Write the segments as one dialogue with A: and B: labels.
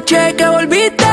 A: noche que volviste.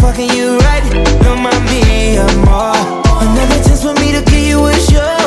B: fucking you right. Remind me I'm all. Another chance for me to give you a shot.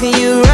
B: can you